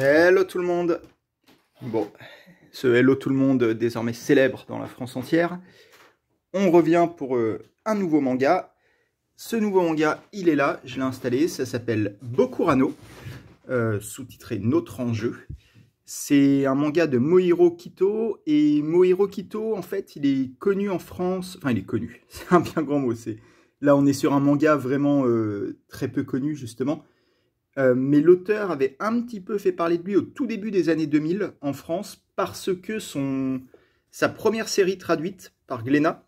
Hello tout le monde Bon, ce Hello tout le monde désormais célèbre dans la France entière. On revient pour euh, un nouveau manga. Ce nouveau manga, il est là, je l'ai installé, ça s'appelle Bokurano, euh, sous-titré Notre enjeu. C'est un manga de Mohiro Kito, et Mohiro Kito, en fait, il est connu en France, enfin il est connu, c'est un bien grand mot, c'est... Là on est sur un manga vraiment euh, très peu connu justement, euh, mais l'auteur avait un petit peu fait parler de lui au tout début des années 2000 en France parce que son, sa première série traduite par Glénat,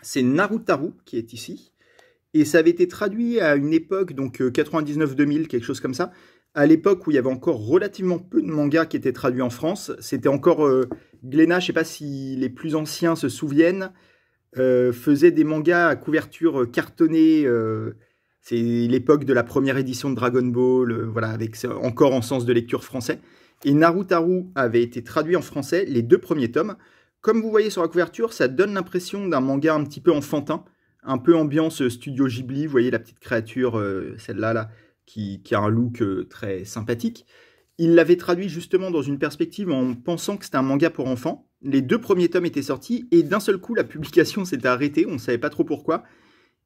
c'est Narutaru qui est ici. Et ça avait été traduit à une époque, donc 99-2000, euh, quelque chose comme ça, à l'époque où il y avait encore relativement peu de mangas qui étaient traduits en France. C'était encore euh, Glénat, je ne sais pas si les plus anciens se souviennent, faisait des mangas à couverture cartonnée c'est l'époque de la première édition de Dragon Ball, euh, voilà, avec encore en sens de lecture français. Et Narutaru avait été traduit en français, les deux premiers tomes. Comme vous voyez sur la couverture, ça donne l'impression d'un manga un petit peu enfantin, un peu ambiance studio Ghibli. Vous voyez la petite créature, euh, celle-là, là, qui, a un look euh, très sympathique. Il l'avait traduit justement dans une perspective en pensant que c'était un manga pour enfants. Les deux premiers tomes étaient sortis et d'un seul coup, la publication s'était arrêtée. On ne savait pas trop pourquoi.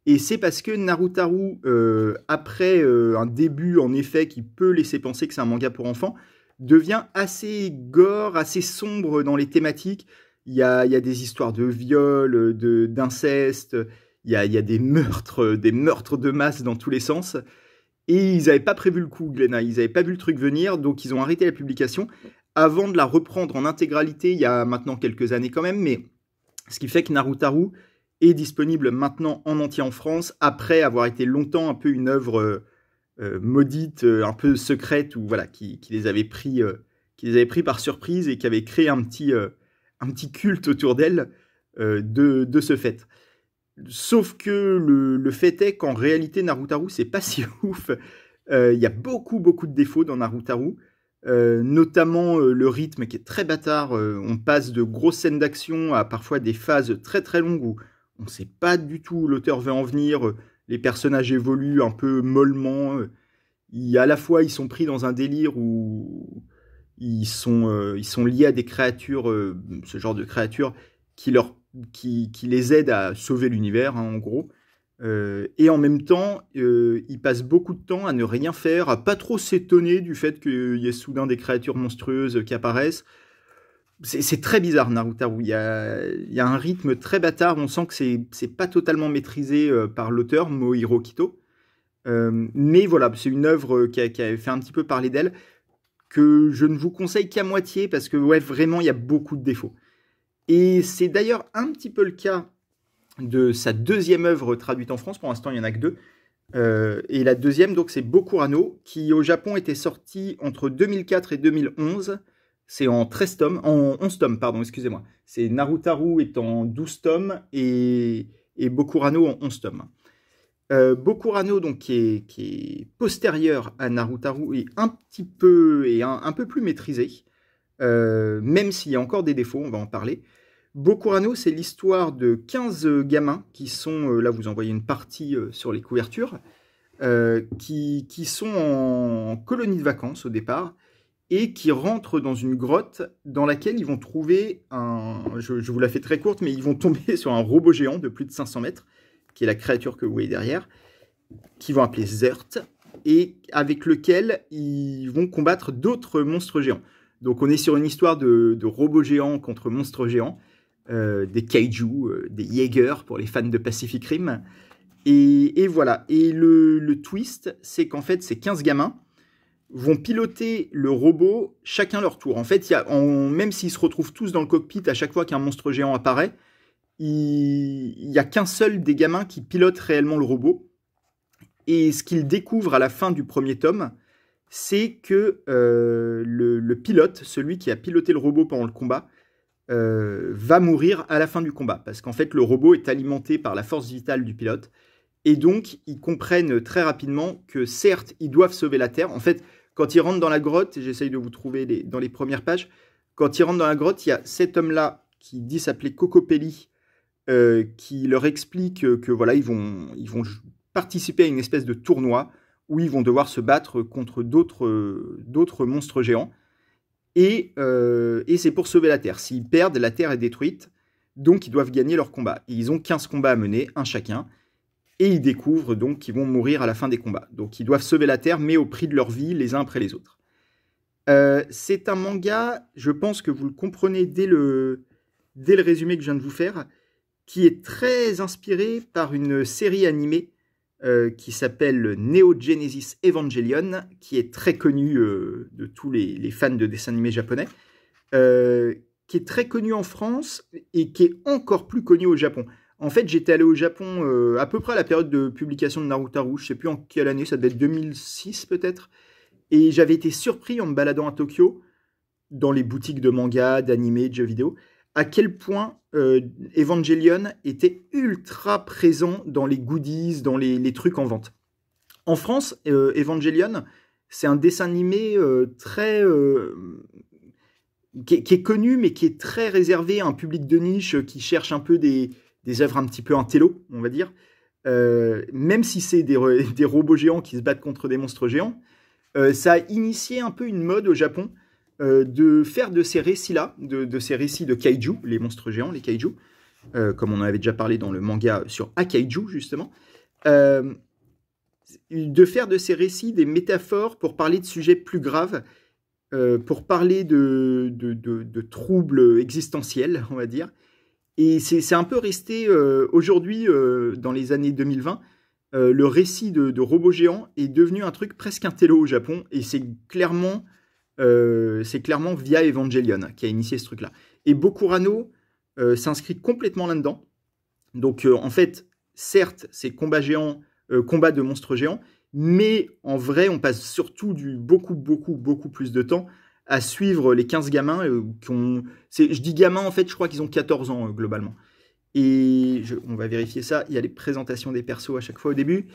Et c'est parce que Narutaru, euh, après euh, un début en effet qui peut laisser penser que c'est un manga pour enfants, devient assez gore, assez sombre dans les thématiques. Il y a, des histoires de viol, d'inceste, il, y a, des meurtres, des meurtres de masse dans tous les sens. Et ils n'avaient pas prévu le coup, Glenna, ils n'avaient pas vu le truc venir, donc ils ont arrêté la publication avant de la reprendre en intégralité il y a maintenant quelques années quand même, mais ce qui fait que Narutaru disponible maintenant en entier en France, après avoir été longtemps un peu une œuvre euh, euh, maudite, euh, un peu secrète, ou voilà, qui, les avait pris, qui les avait pris par surprise et qui avait créé un petit, un petit culte autour d'elle de, de, ce fait. Sauf que le, le fait est qu'en réalité, Narutaru, c'est pas si ouf. Il y a beaucoup, beaucoup de défauts dans Narutaru. notamment le rythme qui est très bâtard. on passe de grosses scènes d'action à parfois des phases très très longues où on ne sait pas du tout où l'auteur veut en venir. Les personnages évoluent un peu mollement. Il, à la fois, ils sont pris dans un délire où ils sont, euh, liés à des créatures, euh, ce genre de créatures, qui, les aident à sauver l'univers, hein, en gros. Euh, et en même temps, ils passent beaucoup de temps à ne rien faire, à pas trop s'étonner du fait qu'il y ait soudain des créatures monstrueuses qui apparaissent c'est très bizarre Narutaru. Il y, a, il y a un rythme très bâtard. On sent que c'est pas totalement maîtrisé euh, par l'auteur Mohiro Kito. Euh, mais voilà, c'est une œuvre qui a, fait un petit peu parler d'elle que je ne vous conseille qu'à moitié parce que ouais, vraiment il y a beaucoup de défauts. Et c'est d'ailleurs un petit peu le cas de sa deuxième œuvre traduite en France. Pour l'instant, il n'y en a que deux. Euh, et la deuxième, donc, c'est Bokurano, qui au Japon était sorti entre 2004 et 2011 c'est en 13 tomes, en 11 tomes, pardon, excusez-moi. C'est Narutaru est en 12 tomes et, et Bokurano en 11 tomes. Euh, Bokurano, donc, qui est, qui postérieur à Narutaru, est un petit peu, et un, peu plus maîtrisé, euh, même s'il y a encore des défauts, on va en parler. Bokurano, c'est l'histoire de 15 gamins qui sont, euh, là vous en voyez une partie sur les couvertures, qui, qui, sont en colonie de vacances au départ, et qui rentrent dans une grotte dans laquelle ils vont trouver un... Je, vous la fais très courte, mais ils vont tomber sur un robot géant de plus de 500 mètres, qui est la créature que vous voyez derrière, qu'ils vont appeler Zert, et avec lequel ils vont combattre d'autres monstres géants. Donc on est sur une histoire de, robots géants contre monstres géants, euh, des kaiju, euh, des Jaeger pour les fans de Pacific Rim. Et, voilà. Et le, le twist, c'est qu'en fait, ces 15 gamins, vont piloter le robot chacun leur tour. En fait, même s'ils se retrouvent tous dans le cockpit à chaque fois qu'un monstre géant apparaît, il n'y a qu'un seul des gamins qui pilote réellement le robot. Et ce qu'ils découvrent à la fin du premier tome, c'est que euh, le, pilote, celui qui a piloté le robot pendant le combat, euh, va mourir à la fin du combat. Parce qu'en fait, le robot est alimenté par la force vitale du pilote. Et donc, ils comprennent très rapidement que certes, ils doivent sauver la Terre. En fait, quand ils rentrent dans la grotte, j'essaye de vous trouver dans les premières pages, quand ils rentrent dans la grotte, il y a cet homme-là qui dit s'appeler Cocopelli, euh, qui leur explique que, voilà, ils vont, ils vont participer à une espèce de tournoi. où ils vont devoir se battre contre d'autres monstres géants. Et, et c'est pour sauver la Terre. S'ils perdent, la Terre est détruite, donc ils doivent gagner leur combat. Ils ont 15 combats à mener, un chacun, et ils découvrent donc qu'ils vont mourir à la fin des combats. Donc ils doivent sauver la Terre, mais au prix de leur vie, les uns après les autres. Euh, c'est un manga, je pense que vous le comprenez dès le, dès le résumé que je viens de vous faire, qui est très inspiré par une série animée euh, qui s'appelle Neo Genesis Evangelion, qui est très connue euh, de tous les, fans de dessins animés japonais, qui est très connue en France et qui est encore plus connue au Japon. En fait, j'étais allé au Japon à peu près à la période de publication de Naruto je sais plus en quelle année, ça devait être 2006 peut-être. Et j'avais été surpris en me baladant à Tokyo, dans les boutiques de manga, d'animés, de jeux vidéo, à quel point euh, Evangelion était ultra présent dans les goodies, dans les, trucs en vente. En France, euh, Evangelion, c'est un dessin animé euh, très. Qui est, connu, mais qui est très réservé à un public de niche qui cherche un peu des, des œuvres un petit peu intello, on va dire. même si c'est des, des, robots géants qui se battent contre des monstres géants, euh, ça a initié un peu une mode au Japon euh, de faire de ces récits-là, de, ces récits de kaiju, les monstres géants, les kaiju, euh, comme on en avait déjà parlé dans le manga sur Akaiju, justement, de faire de ces récits des métaphores pour parler de sujets plus graves, pour parler de, de, troubles existentiels, on va dire. Et c'est un peu resté aujourd'hui, dans les années 2020, euh, le récit de, robots géants est devenu un truc presque un télo au Japon, et c'est clairement, euh, clairement via Evangelion qui a initié ce truc-là. Et Bokurano euh, s'inscrit complètement là-dedans. Donc en fait, certes, c'est combat géant, combat de monstres géants, mais en vrai, on passe surtout du beaucoup, beaucoup, beaucoup plus de temps à suivre les 15 gamins qui ont... Je dis gamins, en fait, je crois qu'ils ont 14 ans globalement. Et on va vérifier ça. Il y a les présentations des persos à chaque fois au début.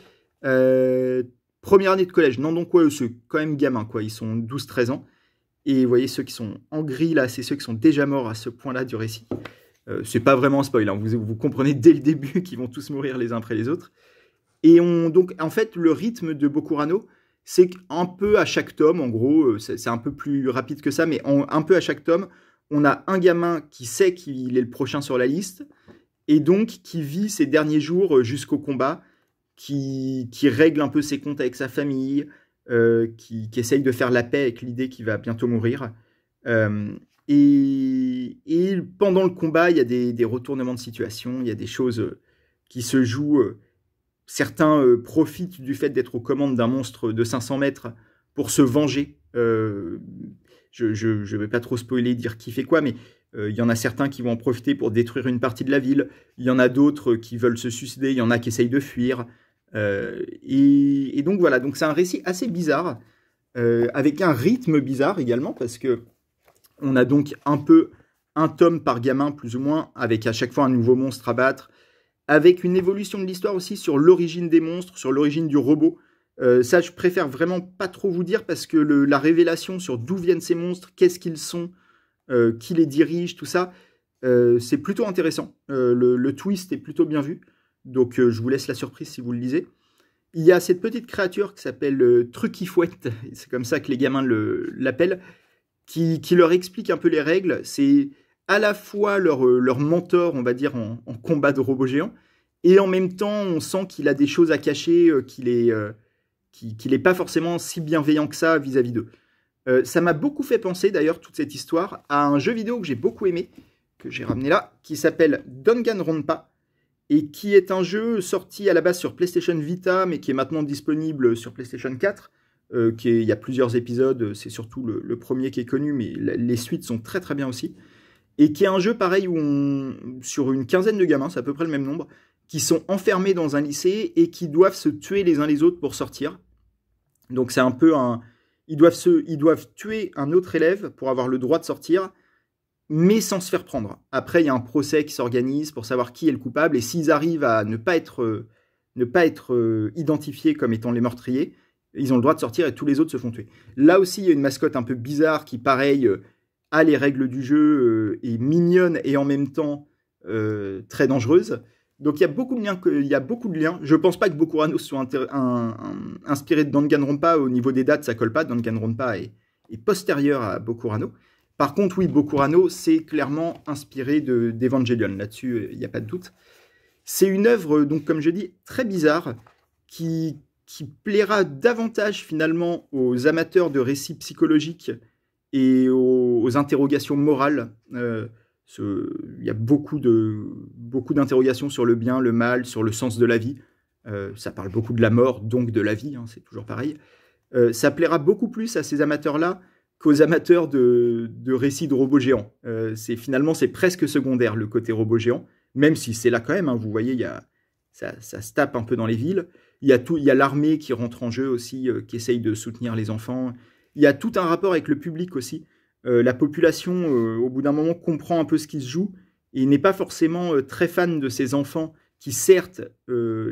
Euh, première année de collège. Non, donc, quoi, c'est quand même gamin, quoi. Ils sont 12-13 ans. Et vous voyez, ceux qui sont en gris, là, c'est ceux qui sont déjà morts à ce point-là du récit. Euh, c'est pas vraiment un spoil. Hein. Vous, vous, comprenez dès le début qu'ils vont tous mourir les uns après les autres. Et on, donc, en fait, le rythme de Bokurano, c'est qu'un peu à chaque tome, en gros, euh, c'est un peu plus rapide que ça, mais un peu à chaque tome, on a un gamin qui sait qu'il est le prochain sur la liste et donc qui vit ses derniers jours euh, jusqu'au combat, qui, règle un peu ses comptes avec sa famille, euh, qui, essaye de faire la paix avec l'idée qu'il va bientôt mourir. Et, pendant le combat, il y a des, retournements de situation, il y a des choses qui se jouent. Certains profitent du fait d'être aux commandes d'un monstre de 500 mètres pour se venger. je ne vais pas trop spoiler, dire qui fait quoi, mais il y en a certains qui vont en profiter pour détruire une partie de la ville. Il y en a d'autres qui veulent se suicider. Il y en a qui essayent de fuir. et, donc voilà, donc c'est un récit assez bizarre, avec un rythme bizarre également, parce que on a donc un peu un tome par gamin, plus ou moins, avec à chaque fois un nouveau monstre à battre, avec une évolution de l'histoire aussi sur l'origine des monstres, sur l'origine du robot. ça, je préfère vraiment pas trop vous dire parce que la révélation sur d'où viennent ces monstres, qu'est-ce qu'ils sont, euh, qui les dirige, tout ça. Euh, c'est plutôt intéressant. Euh, le, twist est plutôt bien vu. Donc je vous laisse la surprise si vous le lisez. Il y a cette petite créature qui s'appelle Trucky Fouette, c'est comme ça que les gamins l'appellent, qui, leur explique un peu les règles. C'est à la fois leur, leur, mentor, on va dire, en, combat de robots géants, et en même temps, on sent qu'il a des choses à cacher, qu'il est, qu'il pas forcément si bienveillant que ça vis-à-vis d'eux. Euh, ça m'a beaucoup fait penser d'ailleurs toute cette histoire à un jeu vidéo que j'ai beaucoup aimé, que j'ai ramené là, qui s'appelle Danganronpa et qui est un jeu sorti à la base sur PlayStation Vita mais qui est maintenant disponible sur PlayStation 4. Euh, qui il y a plusieurs épisodes, c'est surtout le, premier qui est connu, mais les suites sont très très bien aussi. Et qui est un jeu pareil où sur une quinzaine de gamins, c'est à peu près le même nombre, qui sont enfermés dans un lycée et qui doivent se tuer les uns les autres pour sortir. Donc c'est un peu un, ils doivent, se, ils doivent tuer un autre élève pour avoir le droit de sortir, mais sans se faire prendre. Après, il y a un procès qui s'organise pour savoir qui est le coupable, et s'ils arrivent à ne pas être, ne pas être euh, identifiés comme étant les meurtriers, ils ont le droit de sortir et tous les autres se font tuer. Là aussi, il y a une mascotte un peu bizarre qui, pareil, euh, les règles du jeu, euh, est mignonne et en même temps très dangereuse. Donc il y a beaucoup de liens. Il y a beaucoup de liens. Je pense pas que Bokurano soit inspiré de Danganronpa au niveau des dates, ça colle pas. Danganronpa est, est postérieur à Bokurano. Par contre, oui, Bokurano, c'est clairement inspiré d'Evangelion. Là-dessus, il n'y a pas de doute. C'est une œuvre, donc comme je dis, très bizarre, qui, qui plaira davantage finalement aux amateurs de récits psychologiques et aux, interrogations morales. Euh, il y a beaucoup de beaucoup d'interrogations sur le bien, le mal, sur le sens de la vie. Euh, ça parle beaucoup de la mort, donc de la vie, hein, c'est toujours pareil. Euh, ça plaira beaucoup plus à ces amateurs-là qu'aux amateurs de, récits de robots géants. C'est finalement c'est presque secondaire le côté robot géant, même si c'est là quand même. Hein, vous voyez, il y a, ça, ça, se tape un peu dans les villes. Il y a tout, il y a l'armée qui rentre en jeu aussi, qui essaye de soutenir les enfants. Il y a tout un rapport avec le public aussi. Euh, la population, euh, au bout d'un moment, comprend un peu ce qui se joue et n'est pas forcément euh, très fan de ces enfants qui, certes,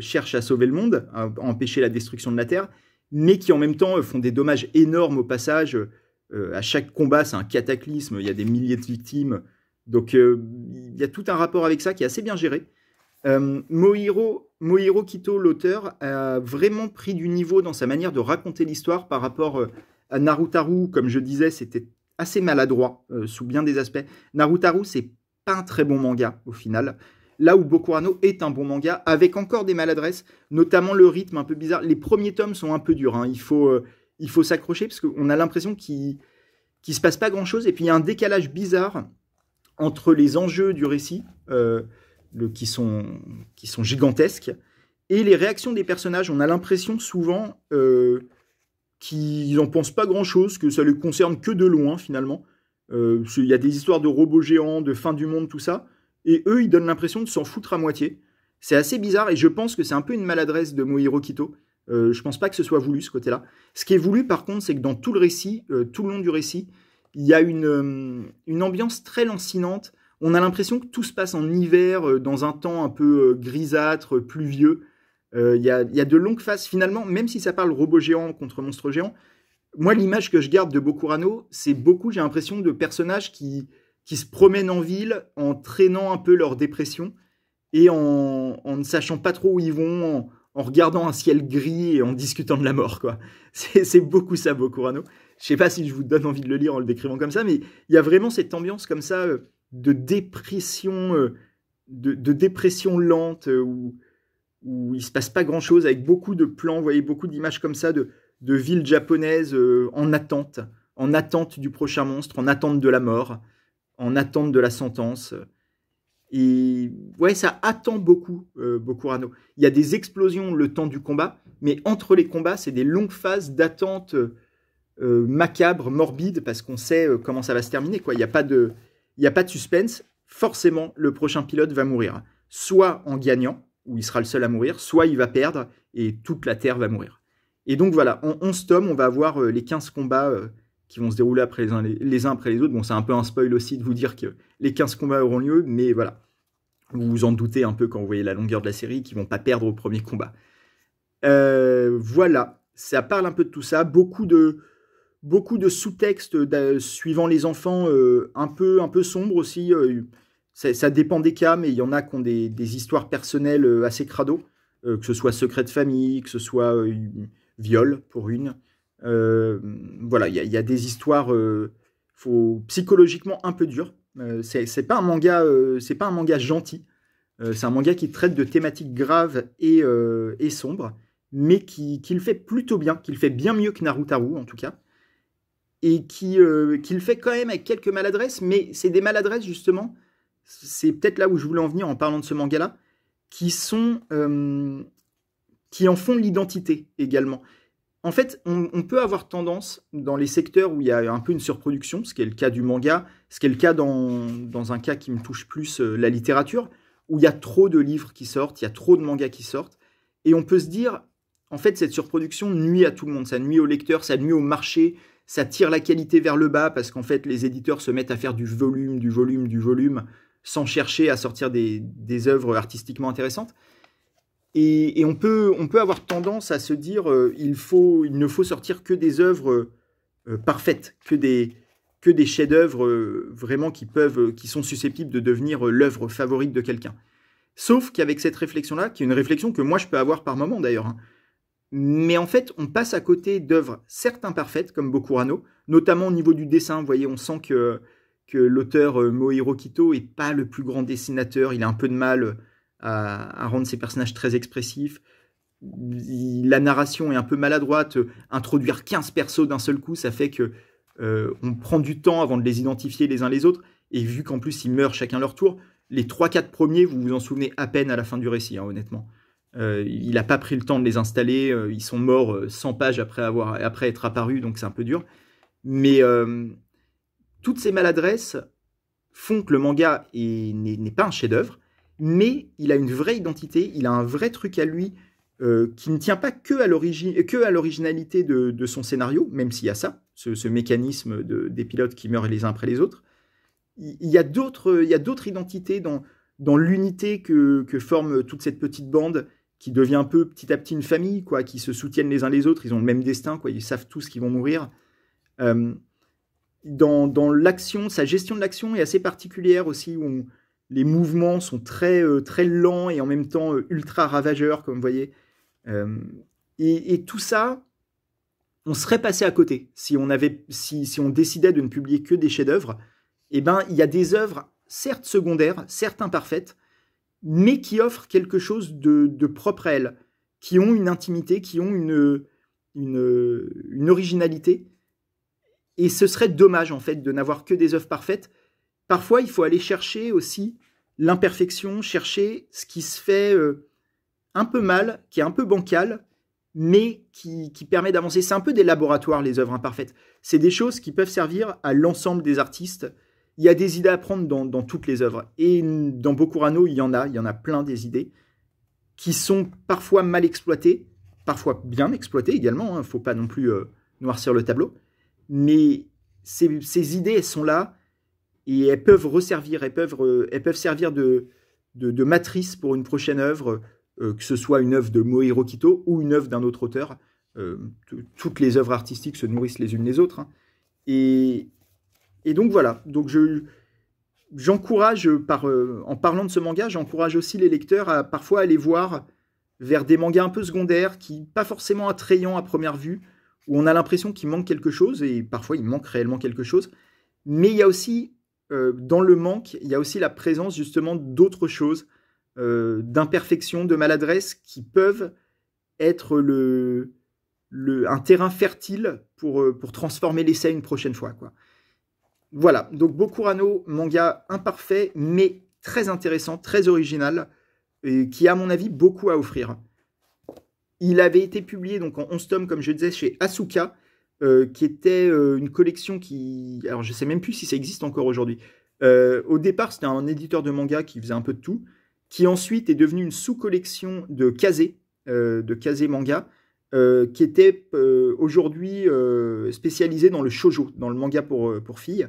cherchent à sauver le monde, à, empêcher la destruction de la Terre, mais qui en même temps font des dommages énormes au passage. à chaque combat, c'est un cataclysme, il y a des milliers de victimes. Donc il y a tout un rapport avec ça qui est assez bien géré. Mohiro, Mohiro Kito, l'auteur, a vraiment pris du niveau dans sa manière de raconter l'histoire par rapport Narutaru. Comme je disais, c'était assez maladroit euh, sous bien des aspects. Narutaru, c'est pas un très bon manga au final. Là où Bokurano est un bon manga, avec encore des maladresses, notamment le rythme un peu bizarre. Les premiers tomes sont un peu durs, hein. il faut, euh, il faut s'accrocher parce qu'on a l'impression qu'il ne se passe pas grand-chose. Et puis il y a un décalage bizarre entre les enjeux du récit, euh, qui, sont, qui sont gigantesques, et les réactions des personnages. On a l'impression souvent qui n'en pensent pas grand-chose, que ça les concerne que de loin finalement. Euh, il y a des histoires de robots géants, de fin du monde, tout ça, et eux, ils donnent l'impression de s'en foutre à moitié. C'est assez bizarre, et je pense que c'est un peu une maladresse de Mohiro Kito. Euh, je pense pas que ce soit voulu, ce côté-là. Ce qui est voulu, par contre, c'est que dans tout le récit, euh, tout le long du récit, il y a euh, une ambiance très lancinante. On a l'impression que tout se passe en hiver, dans un temps un peu grisâtre, pluvieux. Euh, il y, a, de longues phases. Finalement, même si ça parle robot géant contre monstre géant, moi, l'image que je garde de Bokurano, c'est beaucoup, j'ai l'impression, de personnages qui, qui se promènent en ville en traînant un peu leur dépression et en, ne sachant pas trop où ils vont, en, regardant un ciel gris et en discutant de la mort. quoi. C'est beaucoup ça, Bokurano. Je sais pas si je vous donne envie de le lire en le décrivant comme ça, mais il y a vraiment cette ambiance comme ça euh, de dépression, euh, de, de dépression lente, où où il se passe pas grand chose, avec beaucoup de plans, vous voyez, beaucoup d'images comme ça de, de villes japonaises euh, en attente, en attente du prochain monstre, en attente de la mort, en attente de la sentence. Et ouais, ça attend beaucoup, euh, Bokurano. Il y a des explosions le temps du combat, mais entre les combats, c'est des longues phases d'attente euh, macabre, morbide, parce qu'on sait euh, comment ça va se terminer. Il n'y a, a pas de suspense. Forcément, le prochain pilote va mourir. Soit en gagnant, où il sera le seul à mourir, soit il va perdre et toute la Terre va mourir. Et donc voilà, en 11 tomes, on va avoir euh, les 15 combats euh, qui vont se dérouler après les, uns, les, uns après les autres. Bon, c'est un peu un spoil aussi de vous dire que les 15 combats auront lieu, mais voilà. Vous vous en doutez un peu quand vous voyez la longueur de la série, qu'ils vont pas perdre au premier combat. Euh, voilà, ça parle un peu de tout ça. Beaucoup de, beaucoup de sous-textes suivant les enfants, un, peu, un peu sombres aussi ça, dépend des cas, mais il y en a qui ont des, histoires personnelles euh, assez crado, euh, que ce soit secret de famille, que ce soit euh, viol pour une. voilà, il y, a des histoires faut, psychologiquement un peu dures. c'est pas un pas un manga gentil. c'est un manga qui traite de thématiques graves et, sombres, mais qui, le fait plutôt bien, qui le fait bien mieux que Narutaru en tout cas, et qui le fait quand même avec quelques maladresses, mais c'est des maladresses justement c'est peut-être là où je voulais en venir en parlant de ce manga-là, qui sont euh, qui en font l'identité également. En fait, on, peut avoir tendance dans les secteurs où il y a un peu une surproduction, ce qui est le cas du manga, ce qui est le cas dans, dans un cas qui me touche plus, euh, la littérature, où il y a trop de livres qui sortent, il y a trop de mangas qui sortent, et on peut se dire, en fait, cette surproduction nuit à tout le monde, ça nuit aux lecteurs, ça nuit au marché, ça tire la qualité vers le bas, parce qu'en fait, les éditeurs se mettent à faire du volume, du volume, du volume, sans chercher à sortir des, œuvres artistiquement intéressantes. Et, on, peut, avoir tendance à se dire euh, il, ne faut sortir que des œuvres euh, parfaites, que des, chefs-d'œuvre euh, vraiment qui peuvent, qui sont susceptibles de devenir l'œuvre favorite de quelqu'un. Sauf qu'avec cette réflexion-là, qui est une réflexion que moi je peux avoir par moment d'ailleurs, hein, mais en fait, on passe à côté d'œuvres certes imparfaites, comme Bokurano, notamment au niveau du dessin. Vous voyez, on sent que, que l'auteur euh, Mohiro Kito est pas le plus grand dessinateur. Il a un peu de mal à, rendre ses personnages très expressifs. la narration est un peu maladroite. Introduire 15 persos d'un seul coup, ça fait que euh, on prend du temps avant de les identifier les uns les autres. Et vu qu'en plus ils meurent chacun leur tour, les 3-4 premiers, vous vous en souvenez à peine à la fin du récit, hein, honnêtement. Euh, il n'a pas pris le temps de les installer. Euh, ils sont morts 100 pages après, avoir, après être apparus, donc c'est un peu dur. Mais toutes ces maladresses font que le manga n'est pas un chef-d'œuvre, mais il a une vraie identité, il a un vrai truc à lui qui ne tient pas que à l'originalité de, son scénario, même s'il y a ça, ce, mécanisme de, des pilotes qui meurent les uns après les autres il y a d'autres, identités dans, l'unité que, que, forme toute cette petite bande qui devient un peu petit à petit une famille, quoi, qui se soutiennent les uns les autres, ils ont le même destin, quoi, ils savent tous qu'ils vont mourir. Euh, dans, l'action, sa gestion de l'action est assez particulière aussi, où les mouvements sont très, euh, très lents et en même temps euh, ultra ravageurs, comme vous voyez. Et, et, tout ça, on serait passé à côté si on, avait, si, si on décidait de ne publier que des chefs-d'œuvre eh ben, il y a des œuvres, certes secondaires, certes imparfaites, mais qui offrent quelque chose de, propre à elles, qui ont une intimité, qui ont une, une, originalité. Et ce serait dommage, en fait, de n'avoir que des œuvres parfaites. Parfois, il faut aller chercher aussi l'imperfection, chercher ce qui se fait euh, un peu mal, qui est un peu bancal, mais qui, permet d'avancer. C'est un peu des laboratoires, les œuvres imparfaites. C'est des choses qui peuvent servir à l'ensemble des artistes il y a des idées à prendre dans, toutes les œuvres. Et dans Bokurano, il y en a, il y en a plein des idées qui sont parfois mal exploitées, parfois bien exploitées également. Il hein, ne faut pas non plus euh, noircir le tableau. Mais ces, idées, elles sont là et elles peuvent resservir, elles peuvent, euh, elles peuvent servir de, de, matrice pour une prochaine œuvre, euh, que ce soit une œuvre de Mohiro Kito ou une œuvre d'un autre auteur. toutes les œuvres artistiques se nourrissent les unes les autres. Hein. Et, et donc voilà, donc je j'encourage euh, en parlant de ce manga, j'encourage aussi les lecteurs à parfois aller voir vers des mangas un peu secondaires qui pas forcément attrayants à première vue où on a l'impression qu'il manque quelque chose et parfois il manque réellement quelque chose. Mais il y a aussi euh, dans le manque, il y a aussi la présence justement d'autres choses, euh, d'imperfections, de maladresses qui peuvent être le, un terrain fertile pour, pour transformer l'essai une prochaine fois. Voilà, donc Bokurano, manga imparfait, mais très intéressant, très original, et qui a, à mon avis, beaucoup à offrir. Il avait été publié donc en 11 tomes, comme je disais, chez Asuka, euh, qui était euh, une collection qui... Alors, je sais même plus si ça existe encore aujourd'hui. Euh, au départ, c'était un éditeur de manga qui faisait un peu de tout, qui ensuite est devenu une sous-collection de Kaze, de Kaze Manga, qui était aujourd'hui spécialisé dans le shojo, dans le manga pour, pour filles.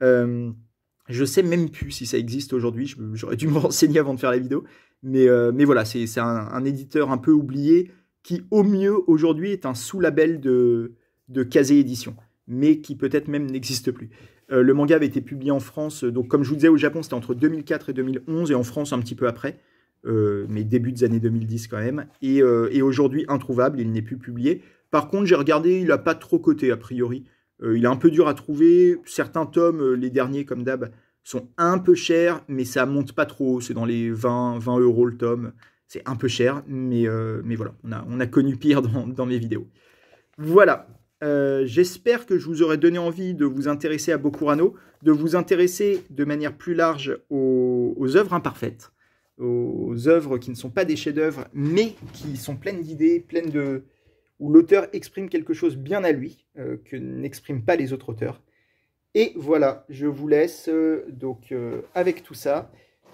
Je sais même plus si ça existe aujourd'hui. J'aurais dû me renseigner avant de faire la vidéo. Mais, mais voilà, c'est un, éditeur un peu oublié qui, au mieux, aujourd'hui, est un sous-label de, de Kazé Édition, mais qui peut-être même n'existe plus. Euh, le manga avait été publié en France, donc comme je vous disais, au Japon, c'était entre 2004 et 2011, et en France, un petit peu après, mais début des années 2010 quand même. Et, et aujourd'hui, introuvable, il n'est plus publié. Par contre, j'ai regardé, il n'a pas trop coté, a priori. Euh, il est un peu dur à trouver. Certains tomes, euh, les derniers comme d'hab, sont un peu chers, mais ça monte pas trop. C'est dans les 20, 20 euros le tome. C'est un peu cher, mais, euh, voilà, on a, on a connu pire dans, mes vidéos. Voilà, j'espère que je vous aurai donné envie de vous intéresser à Bokurano, de vous intéresser de manière plus large aux, aux œuvres imparfaites, aux œuvres qui ne sont pas des chefs-d'œuvre, mais qui sont pleines d'idées, pleines de, où l'auteur exprime quelque chose bien à lui, euh, que n'expriment pas les autres auteurs. Et voilà, je vous laisse euh, donc euh, avec tout ça.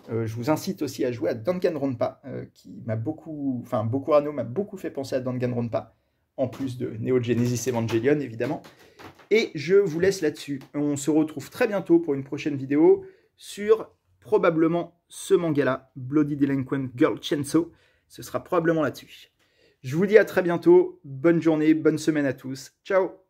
Je vous incite aussi à jouer à Danganronpa, qui m'a beaucoup, enfin Bokurano m'a beaucoup fait penser à Danganronpa, en plus de Neo Genesis Evangelion évidemment. Et je vous laisse là-dessus. On se retrouve très bientôt pour une prochaine vidéo sur probablement ce manga-là, Bloody Delinquent Girl Chenso. Ce sera probablement là-dessus. Je vous dis à très bientôt. Bonne journée, bonne semaine à tous. Ciao